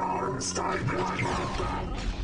Three arms Steinbrenner. Lay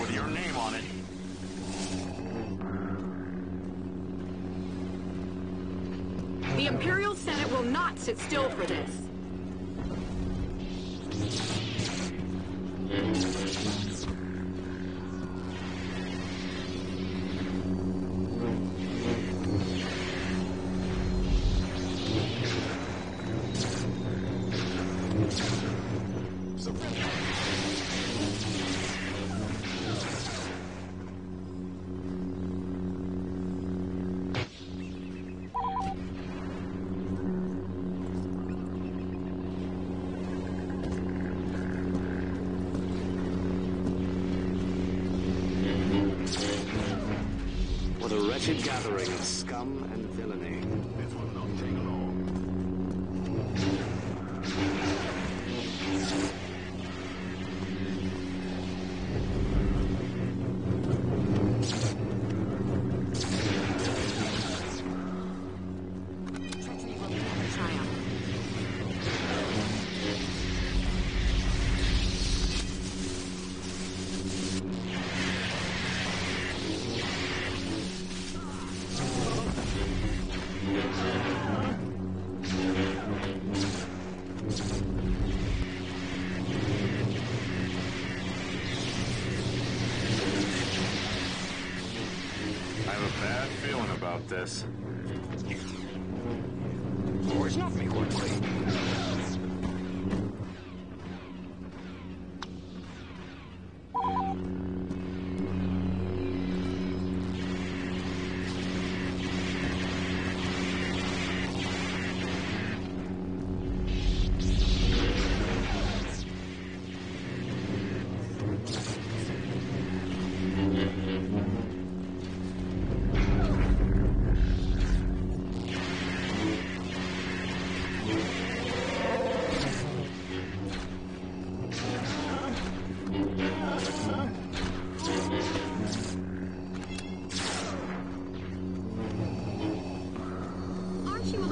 with your name on it. The Imperial Senate will not sit still for this. Wretched gathering of scum and villainy. Have a bad feeling about this. Or not me. Aren't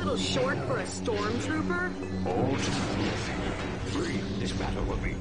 little short for a stormtrooper? Hold. Three. This battle will be.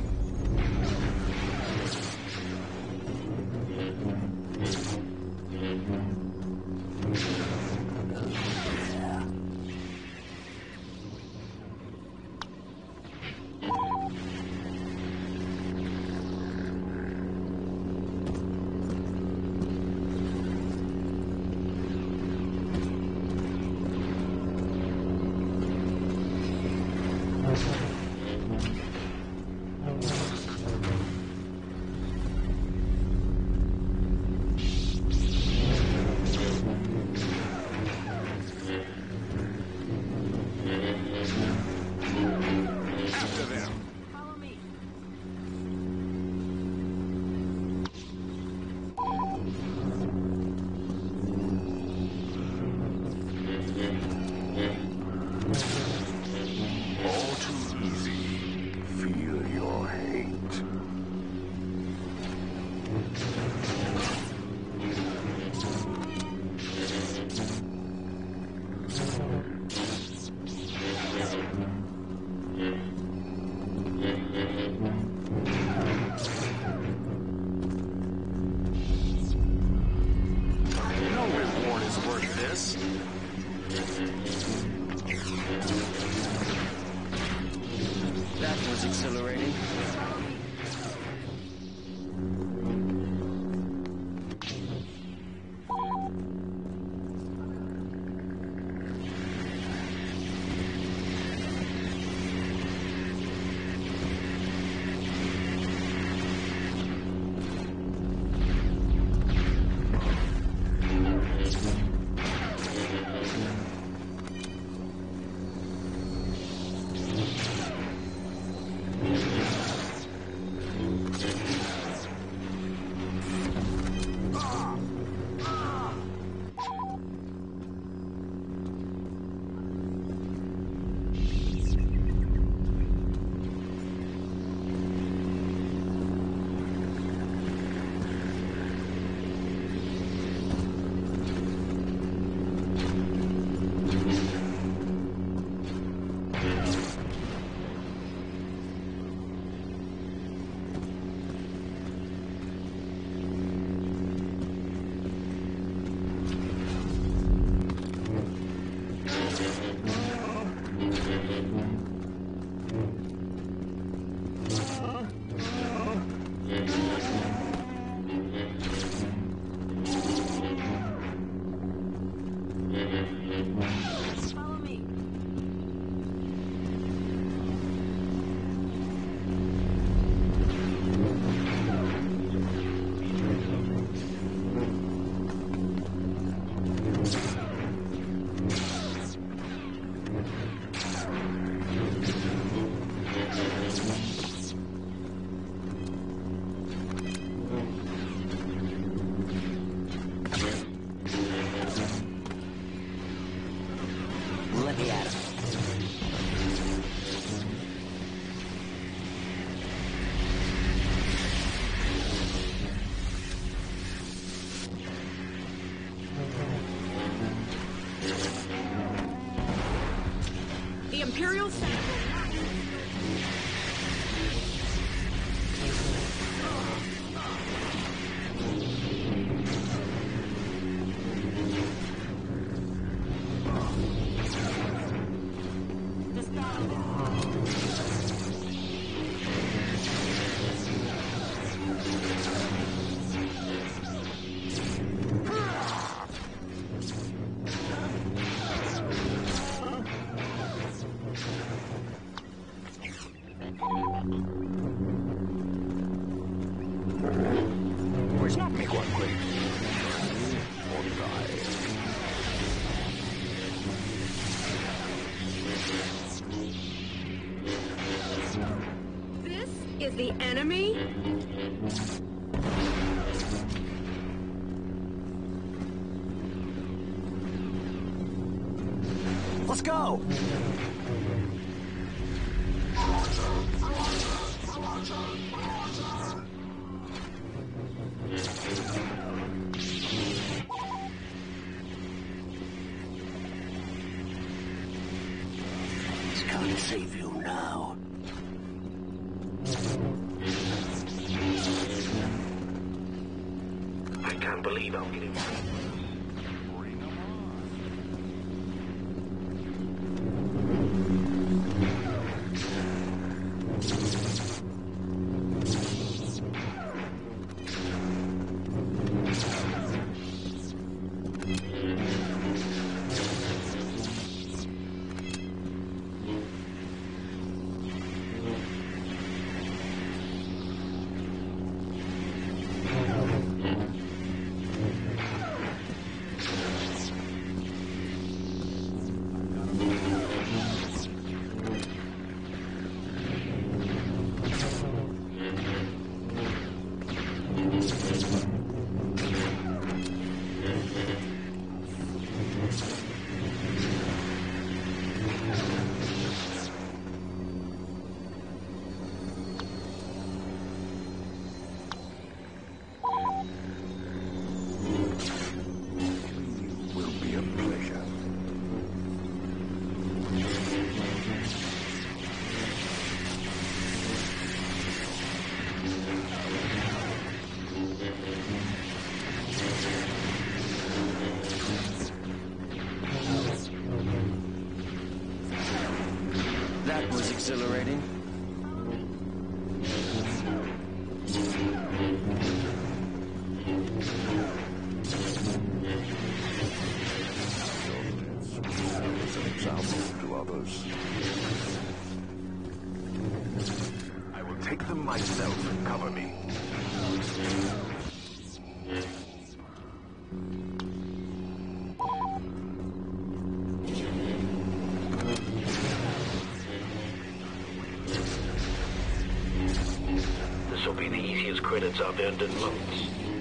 Let's go! Exhilarating. Be the easiest credits I've earned in months.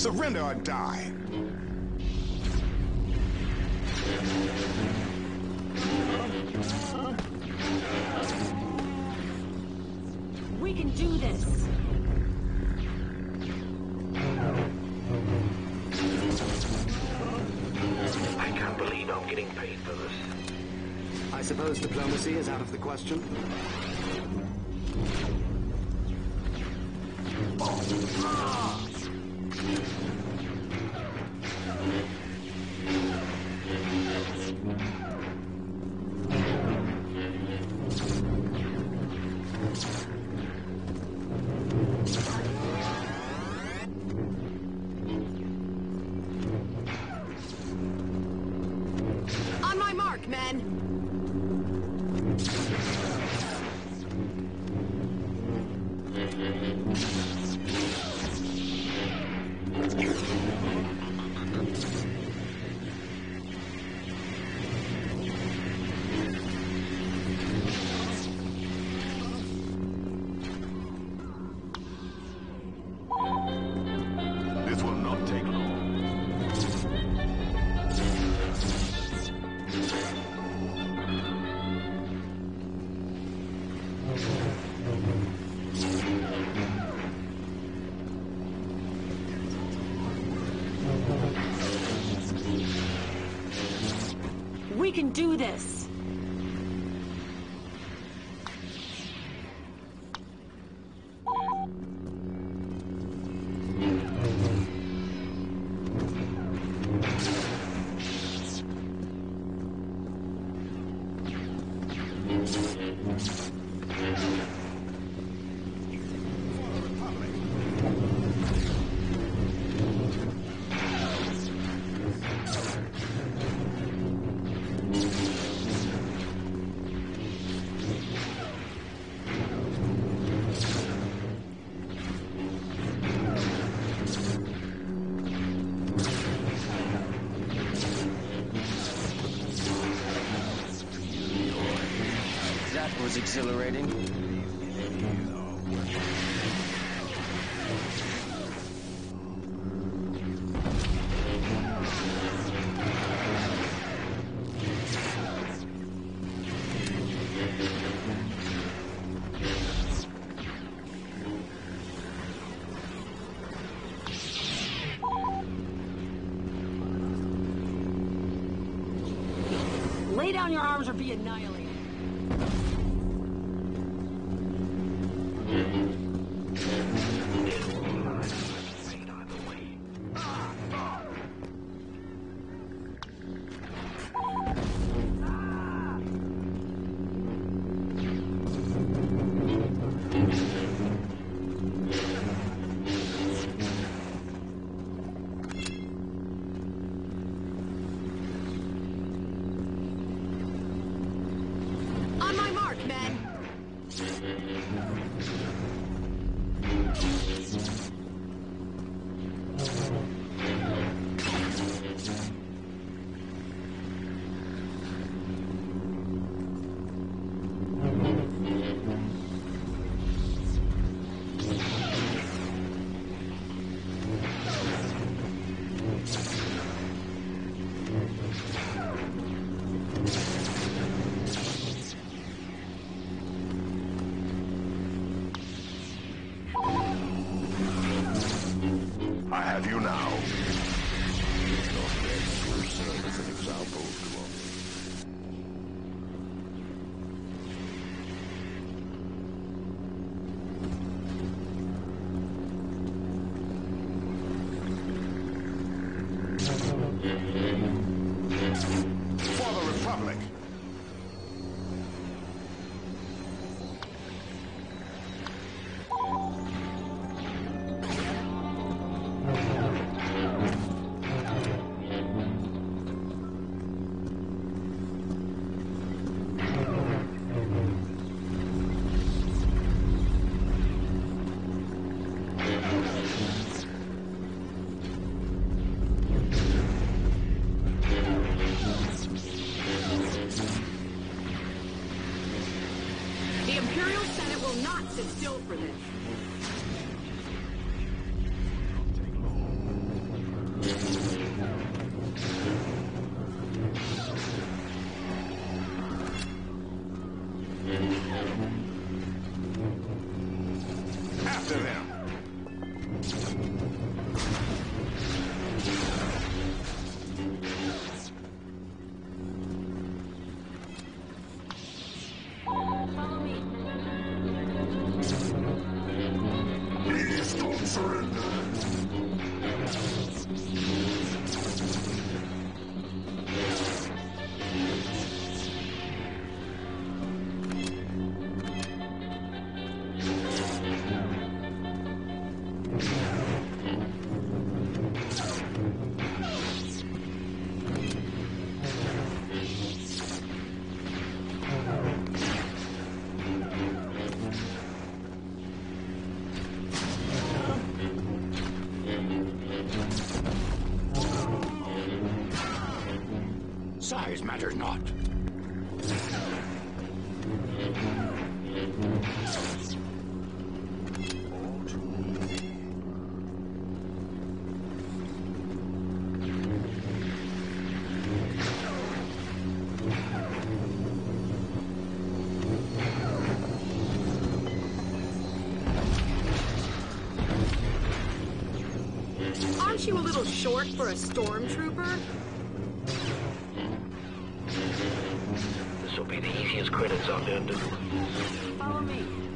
Surrender or die. We can do this. I can't believe I'm getting paid for this. I suppose diplomacy is out of the question? Mark, men. We can do this. Was exhilarating. Have you now. Size matters not. Aren't you a little short for a stormtrooper? Credits. Follow me.